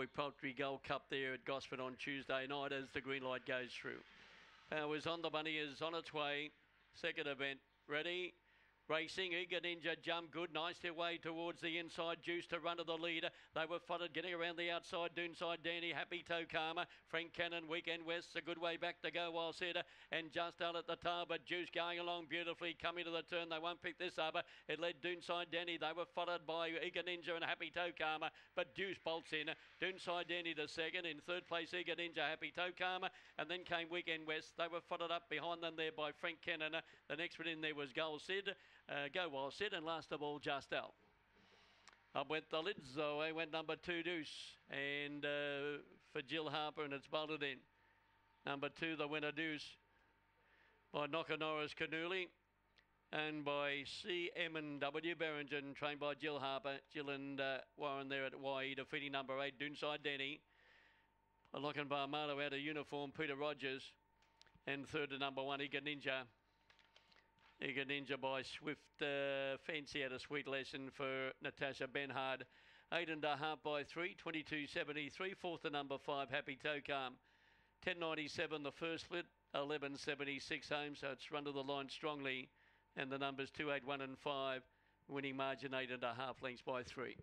Cowboy Poultry Gold Cup there at Gosford on Tuesday night as the green light goes through. Powers on the bunny is on its way. Second event ready. Racing, Eager Ninja jump good, nice their way towards the inside. Juice to run to the leader. They were followed getting around the outside. Doonside Danny, Happy Tokama, Frank Cannon, Weekend West, a good way back to go while Cedar and just out at the tar, but Juice going along beautifully, coming to the turn. They won't pick this up. It led Doonside Danny. They were followed by Eager Ninja and Happy Tokama, but Juice bolts in. Doonside Danny to second. In third place, Eager Ninja, Happy Tokama, and then came Weekend West. They were followed up behind them there by Frank Cannon. The next one in there was Gold Sid. Uh, go well said, and last of all, just out. Up went the lids, away went number two Deuce, and uh, for Jill Harper, and it's bolted in. Number two, the winner Deuce, by Norris Canuli, and by C. M. and W. Berringen, trained by Jill Harper. Jill and uh, Warren there at YE, defeating number eight, Doonside Denny. Lockenbar Marlow out of uniform, Peter Rogers. And third to number one, Eager Ninja. Eager Ninja by Swift uh, Fancy had a sweet lesson for Natasha Benhard. Eight and a half by three, 22.73. Fourth to number five, Happy Tokam. 10.97 the first split, 11.76 home, so it's run to the line strongly. And the numbers two, eight, one, and five, winning margin eight and a half lengths by three.